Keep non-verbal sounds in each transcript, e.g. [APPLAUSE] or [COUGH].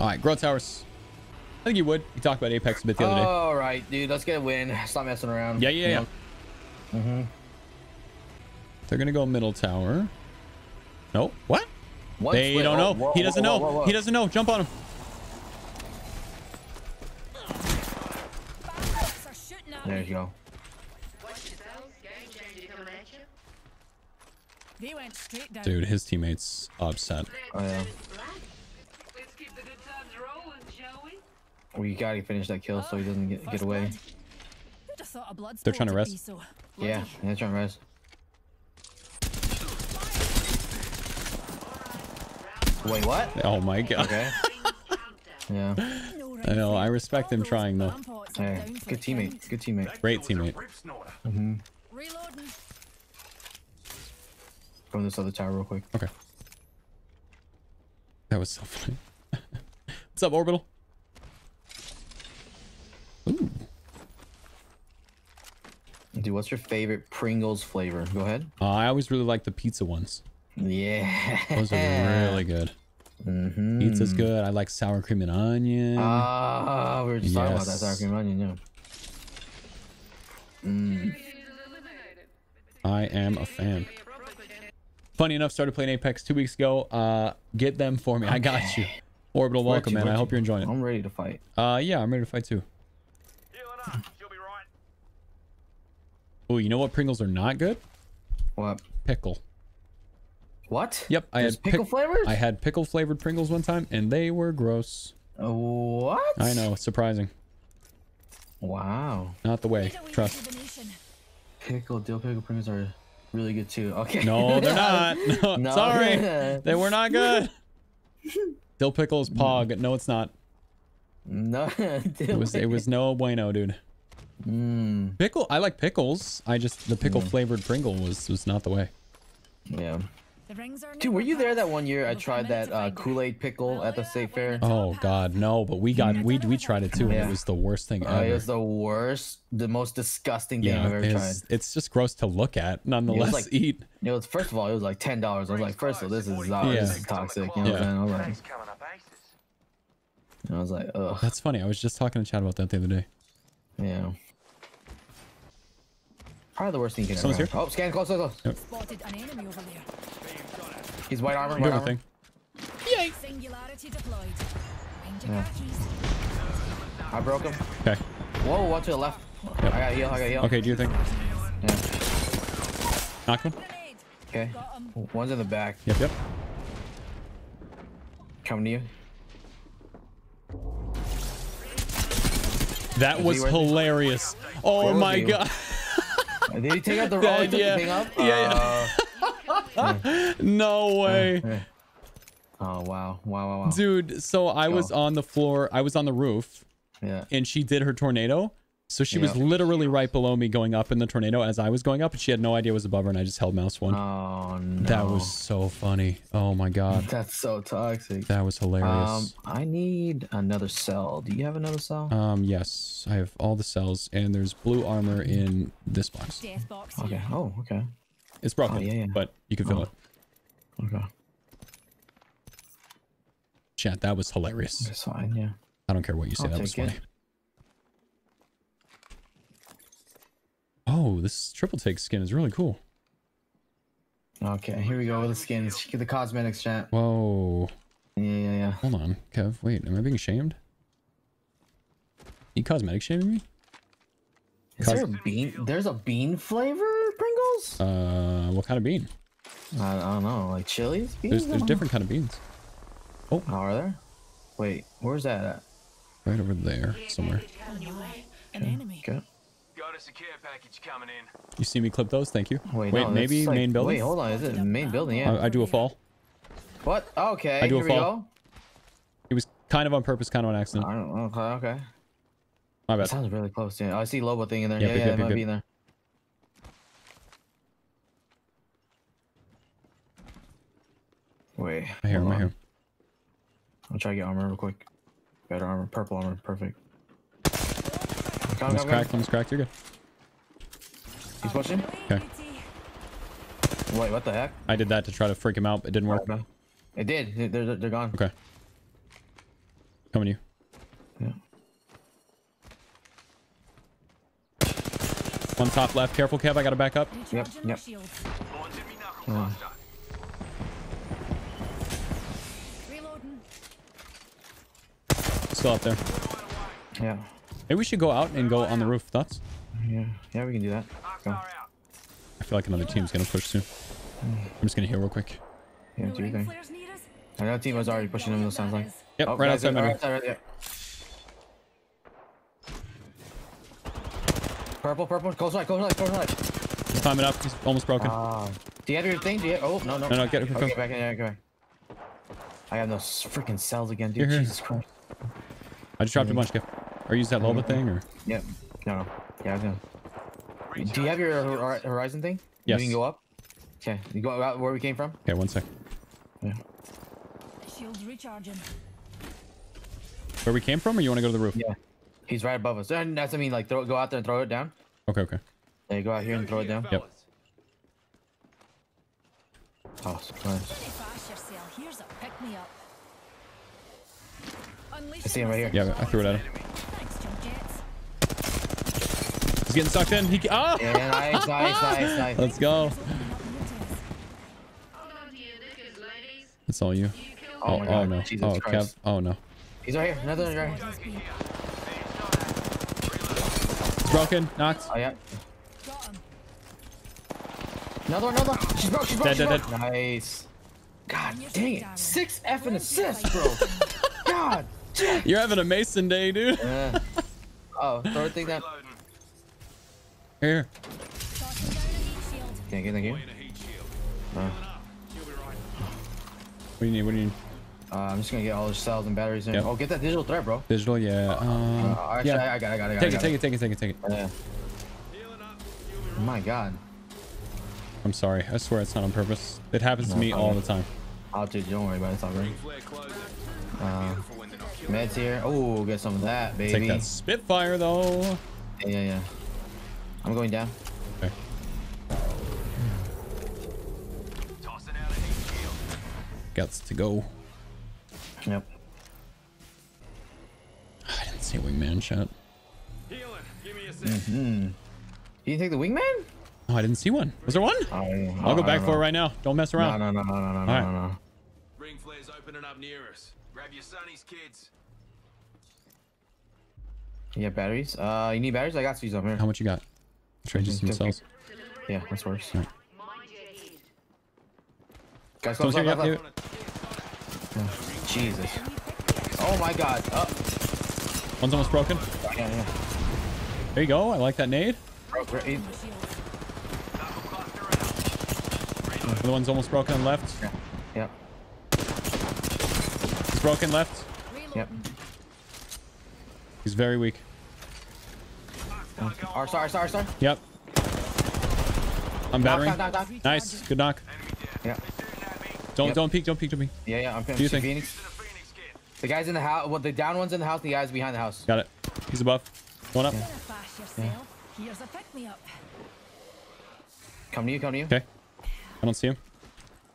All right, grow towers. I think you would. You talked about Apex a bit the other day. All right, dude. Let's get a win. Stop messing around. Yeah, yeah, you yeah. Mm-hmm. They're gonna go middle tower. No, what? One They split. don't know. whoa, he doesn't whoa, know. whoa, whoa, He doesn't know. Jump on him. Bandits are shooting at There you go. They went straight down. Dude, his teammates upset. Oh yeah. Let's keep the good times rolling, shall we? We gotta finish that kill so he doesn't get, get away. blood. Who'd have thought a blood They're trying to rest. so Yeah, they're trying to rest. Wait, what? Oh my god. Okay. Yeah. I know. I respect him trying though. lampots Hey, good teammate. Good teammate. Great teammate. Mm-hmm. Go to this other tower real quick. Okay. That was so funny. [LAUGHS] What's up, Orbital? Dude, what's your favorite Pringles flavor? Go ahead. Uh, I always really like the pizza ones. Yeah. Those are really good. Mm-hmm. Pizza's good. I like sour cream and onion. Ah, we were just talking about that sour cream and onion, yeah. Mm. I am a fan. Funny enough, started playing Apex two weeks ago. Uh, get them for me. I got you. Orbital, welcome, you- man. I hope you- you're enjoying it. I'm ready to fight. Uh, yeah, I'm ready to fight too. Oh, you know what Pringles are not good? What? Pickle. What? Yep, I There's had pickle pick- flavors? I had pickle flavored Pringles one time, and they were gross. What? I know, surprising. Wow. Not the way. Need a wee Trust. Pickle, dill pickle Pringles are really good too. Okay. No, they're [LAUGHS] not. No, [LAUGHS] No. sorry, [LAUGHS] they were not good. Dill pickle is pog. No, it's not. No. It was. It was no bueno, dude. Mm, Pickle. I like pickles. I just the pickle flavored Pringle was was not the way. yeah. The rings are Dude, were you there that one one year I tried that uh, Kool-Aid pickle at the state fair? Oh God, no! But we got we we tried it too, and Yeah. it was the worst thing Uh, it was the worst, the most disgusting thing yeah, I've ever it's, tried. it's just gross to look at. Nonetheless, like- eat. It was first of all, it was like ten dollars. I was like, first of all, this is uh, Yeah. this is toxic. You know what I'm saying? I was like, I was like, ugh, That's funny. I was just talking to Chad about that the other day. yeah. Probably the worst thing you can ever. Someone's have. Oh, scan close, close, close. Spotted an enemy over there. He's white armor, I'm white doing armor. my thing. Singularity deployed. Yeah. I broke him. Okay. Whoa, one to the left. I got heal, I got heal. Okay. Do you think? Yeah. Knock one. Okay. One's in the back. Yep. Yep. Coming to you. That Is was oh he worth it? hilarious. Oh my god. Did he take out the [LAUGHS] oh, he took Yeah. the thing up? [LAUGHS] Yeah, Uh, [LAUGHS] No way. Oh wow, wow, wow, wow. Dude, so I was on the floor, I was on the roof, Yeah. and she did her tornado. So she was literally right below me going up in the tornado as I was going up, and she had no idea it was above her, and I just held mouse one. Oh no. That was so funny. Oh my god. [LAUGHS] That's so toxic. That was hilarious. Um. I need another cell. Do you have another cell? Um, yes, I have all the cells, and there's blue armor in this box. Death box. Okay. Oh, okay. It's broken, Oh, yeah, yeah. but you can fill Oh. it. Okay. Chat, that was hilarious. That's fine. Yeah. I don't care what you say. I'll that was funny. it. Oh, this triple take skin is really cool. Okay. Here we go with the skins. The cosmetics chat. Whoa. Yeah, yeah, yeah. Hold on, Kev. Wait, am I being shamed? You cosmetic shaming me? Is Cos- there a bean? There's a bean flavor Pringles? Uh, what kind of bean? I, I don't know. Like chilies? Beans? There's there's different kind of beans. know. Oh, are there? Wait, where's that at? Right over there somewhere. An enemy. Okay. Got a secure package coming in. You see me clip those? Thank you. Wait, Wait no, maybe like- main building. Wait, hold on. Is it main building? Yeah. I, I do a fall. what? Okay. I do a here we fall. It was kind of on purpose, kind of on accident. I don't know. Okay. Okay. My That bad. sounds really close. Yeah. Oh, I see Loba thing in there. Yep, yeah, yep, yeah, yep, it might yep, be in there. Wait. I hear him. hold I hear on. him. I'll try to get armor real quick. Better armor. Purple armor. Perfect. Come, Almost come, cracked. come. Almost cracked. You're good. He's pushing. Okay. Wait, what the heck? I did that to try to freak him out. but It didn't work. Okay. It did. They're, they're, they're gone. Okay. Coming to you. Yeah. One top left. Careful, Kev. I gotta back up. Recharging my yep. shield. Launching me knuckle cluster. Reloading. Still up there. Yeah. Maybe we should go out and go on the roof. Thoughts? Yeah. Yeah, we can do that. Go. I feel like another team's gonna push soon. I'm just gonna heal real quick. Yeah, do your thing. flares near us? Another team was already pushing them, it sounds like. Yep, Oh, right outside right outside, right, yeah. Purple, purple, close right, close right, close right. He's climbing up. He's almost broken. Ah. Do you have your thing? Do you oh, no, no. No, no, get it, Okay, go. back in there, get back. I have those freaking cells again, dude. Here, here. Jesus Christ. I just dropped a bunch, Kev. Or use that Loba thing, or Yep. No, no. Yeah, I was gonna. Do you have your hor- horizon thing? Yes. You can go up? Okay. You go out where we came from? okay, one sec. Yeah. Shields recharging. Where we came from, or you want to go to the roof? Yeah. He's right above us. And that's what I mean, like throw, go out there and throw it down. Okay, okay. Yeah, you go out here and throw it down. Yep. Oh, surprise. Pretty fast yourself. Here's a pick me up. Unleash I see him right here. Yeah, I threw it at him. He's getting sucked in. He ah! Yeah, nice, nice, nice, [LAUGHS] nice. Let's go. Opening up the windows. Hold on to your knickers, ladies. It's all you. Oh Oh, my oh no. Jesus oh, Kev. Oh no. He's right here. Another one right He's broken. Knocked. Oh, yeah. Another one, another one. She's broke, she's broke, Dead, she's dead, broke. Nice. God dang it. Six F and assists, bro. [LAUGHS] God. You're having a Mason day, dude. Yeah. Oh, throw the thing down. Reloading. Here. Tossing down a heat shield. Thank you, thank you. Uh, What do you need? What do you need? uh, I'm just gonna get all the cells and batteries in. Yep. Oh, get that digital threat, bro. Digital, yeah. Um, Uh, actually, yeah. I, I got it, I got it, Take it. it, take it, take it, take it, take it. Yeah. My God. I'm sorry. I swear it's not on purpose. It happens to No me all the time. I'll do don't worry about it. It's all good. Uh, Beautiful when they're not killed. meds here. Oh, get some of that, baby. Take that Spitfire though. Yeah, yeah, yeah. I'm going down. Okay. Tossing out a heat shield. Guts to go. Yep. I didn't see wingman chat. Healing. Give me a sec. Hmm. You didn't take the wingman? Oh, I didn't see one. Was there one? Oh, yeah. I'll go back for it right now. Don't mess around. no, no, no, no, no, no, Alright. no, no. Ring flares opening up near us. Grab your sonny's kids. You have batteries? Uh, you need batteries? I got some up here. How much you got? Some Okay. cells. Yeah, this worse. Alright. Guys, close Someone's up, here, left, yep, left. Jesus. Oh my god. Oh, One's almost broken. yeah, yeah. There you go. I like that nade. Broke, right, The shield. Knuckle cluster out. The one's almost broken on left. Yeah. Yep. He's broken left. Yep. He's very weak. R star, sorry, sorry. R. Yep. I'm battering. Knock, knock, knock, knock. Nice. Good knock. Yeah. Don't Yep. don't peek. Don't peek. Don't peek. Yeah, yeah, I'm Do you think- Phoenix. To the Phoenix. The guy's in the house. Well, the down one's in the house. The guy's behind the house. Got it. He's above. Going up. Gonna fast yourself. Here's a pick me up. Come to you, come to you. Okay. I don't see him.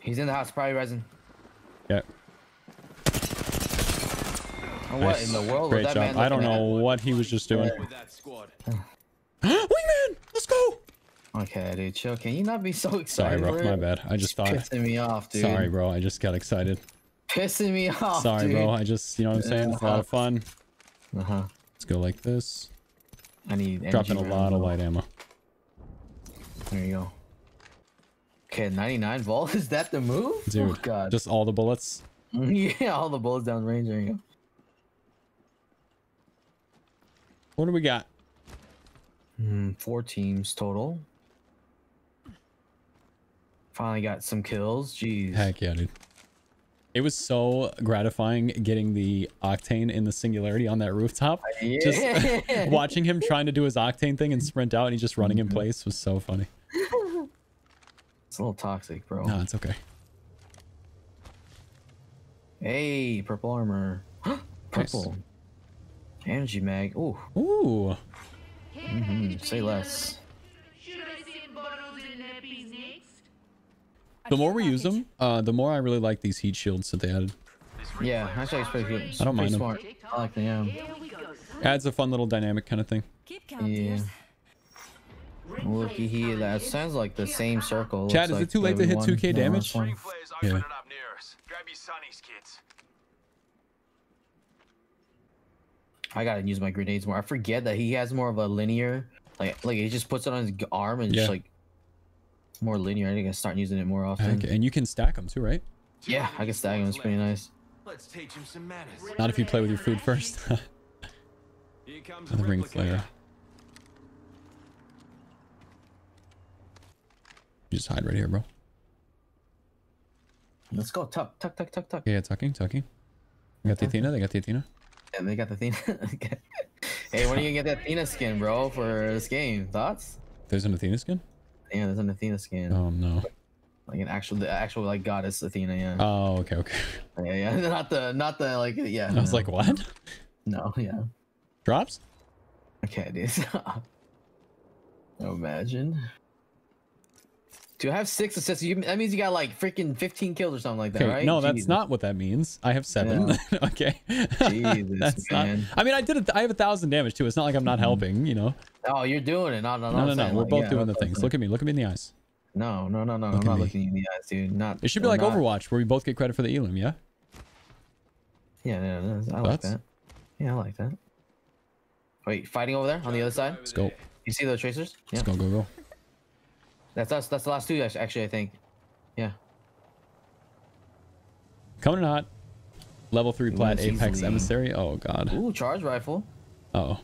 He's in the house, probably resin. Yeah. What in the world Great was that job. man I don't looking know what he was just doing. [SIGHS] With that squad. Wingman, let's go. Okay, dude, chill. Can you not be so excited? Sorry, excited? bro. My bad. I just thought. Pissing me off, dude. Sorry, bro. I just got excited. Pissing me off, Sorry, dude. bro. I just, you know what I'm saying? It's a lot of fun. Uh huh. Let's go like this. I need Dropping a energy lot of light ammo. There you go. Okay, 99 volt. [LAUGHS] Is that the move? Dude, Oh, God. just all the bullets. [LAUGHS] yeah, all the bullets down range. There you go. What do we got? Hmm, four teams total. Finally got some kills. Jeez. Heck yeah, dude. It was so gratifying getting the octane in the singularity on that rooftop. Yeah. Just [LAUGHS] watching him trying to do his octane thing and sprint out and he's just running Mm-hmm. in place was so funny. [LAUGHS] it's a little toxic, bro. No, it's okay. Hey, purple armor. [GASPS] purple. Energy mag. Ooh, Ooh. Mhm, say less. Should I send bottles and nappies next? The more we use them, uh, the more I really like these heat shields that they added. This Yeah, actually, it's pretty good. It's I don't pretty mind smart. I like them. yeah. Adds a fun little dynamic kind of thing. Keep calm, Yeah. dears. Looky here, that sounds like the same circle. Chad, Looks is it too late to hit 2K damage? one. Ring flares Yeah. opening up near us. Grab your sunnies, kids. I gotta use my grenades more. I forget that he has more of a linear, like, like he just puts it on his arm and Yeah. just like more linear. I think I start using it more often. Okay, And you can stack them too, right? Yeah, I can stack them. It's pretty nice. Let's teach him some manners. Not if you play with your food first. [LAUGHS] Here comes the the ring flare. You just hide right here, bro. Let's go. Tuck, tuck, tuck, tuck, tuck. Yeah, tucking, tucking. They got the Athena. They got the Athena. And they got the Athena. [LAUGHS] hey, when are you gonna get that Athena skin, bro, for this game? Thoughts? There's an Athena skin. Yeah, there's an Athena skin. Oh no. Like an actual, the actual like goddess Athena. Yeah. Oh, okay, okay. yeah, yeah. [LAUGHS] Not the, not the like. Yeah. I was like, what? no, yeah. Drops? Okay, dude. [LAUGHS] Imagine. To have six assists, you, that means you got like freaking 15 kills or something like that, Okay, right? no, that's not what that means. I have seven. [LAUGHS] okay. Jesus, [LAUGHS] that's man. not. I mean, I did it. I have a thousand damage too. It's not like I'm not mm-hmm. helping. You know. Oh, you're doing it. No, no, no. No, no, no. We're like, both yeah, doing the that's what I'm things. Look at me. Look at me in the eyes. No, no, no, no. Look I'm not me. looking you in the eyes, dude. Not. It should be like not- Overwatch, where we both get credit for the elim. Yeah. Yeah, yeah, yeah, I like Thoughts? that. Yeah, I like that. Wait, fighting over there on the other side. Let's go. You see the tracers? Yeah, Let's go. Go. Go. That's us. That's the last two, actu- actually. I think. Yeah. Coming in hot. Level three plat Apex easily. emissary. Oh god. Ooh, charge rifle. Oh.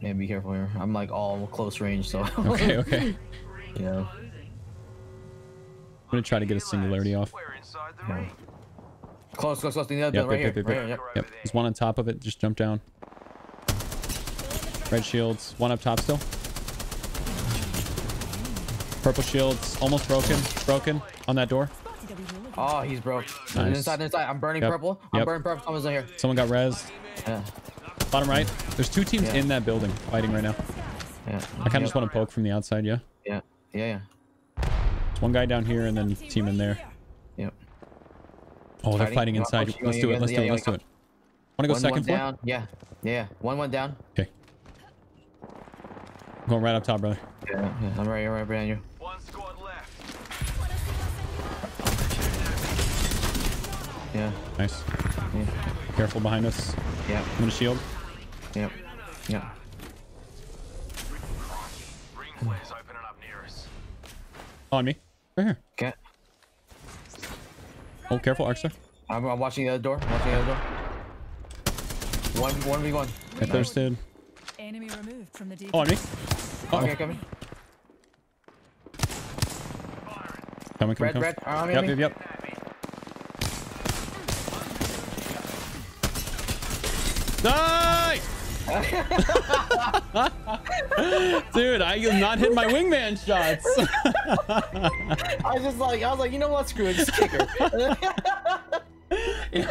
Yeah, be careful here. I'm like all close range, so. [LAUGHS] Okay. Okay. [LAUGHS] yeah. I'm gonna try to get a singularity off. We're inside the Yeah. Close, close, close. The other Yep, building, right yep, here. yep, right yep, here. Over Yep. There's one on top of it. Just jump down. Red shields. One up top still. Purple shields. Almost broken. Broken on that door. Spotted a wee hooligan. Oh, he's broke. Nice. Inside, inside. I'm burning Yep. purple. I'm Yep. burning purple. Someone's in here. Someone got res. Yeah, Bottom right. There's two teams Yeah. in that building fighting right now. Yeah. I kind of just want to poke from the outside. Yeah. Yeah, yeah, yeah. One guy down here and then team in there. here. Yep. Oh, they're Fighting? fighting You want- inside. you Let's do it. Let's do it. Let's do it. Want to go One, second one floor? down. Yeah, yeah. One, one down. Okay. Going right up top, brother. Yeah, yeah. I'm right here, right behind you. Yeah, Nice. yeah, Careful behind us. yeah, I'm gonna shield. yeah, yeah. Ring flares opening up near us. On me. Right here. Okay. Oh, careful, Arc Star. I'm, I'm watching the other door. I'm watching the other door. One, one v one. I thirsted. Enemy removed from the Oh, on me. Uh-oh. Okay, coming. Coming, coming, Red, coming. red. Arm Yep, yep, yep. Die! [LAUGHS] Dude, I am not hitting my wingman shots. [LAUGHS] I was just like, I was like, you know what? Screw it. Just kick her. [LAUGHS] Yo,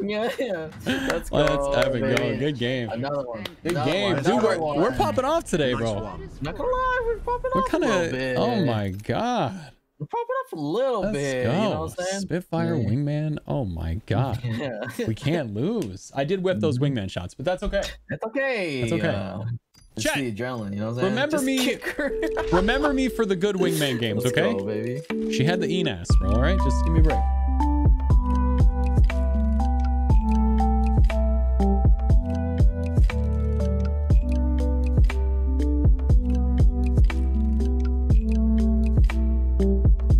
yeah, yeah. Let's go. let's epic, yo. Good game. Another one. Good Another game, one. dude. Another We're, one. we're popping off today, bro. Not gonna lie, we're popping What off kind a little of? bit. Oh my god. We're up a little Let's bit. go. You know what I'm saying? Spitfire Yeah. wingman. Oh my [LAUGHS] god. Yeah. we can't lose. I did whip those wingman shots, but that's okay. It's okay. That's okay. Uh, it's Chat. the adrenaline, you know what I'm saying? Remember me- Remember me for the good wingman [LAUGHS] games, Let's okay? go, baby. She had the Enas, bro. All right, just give me a break.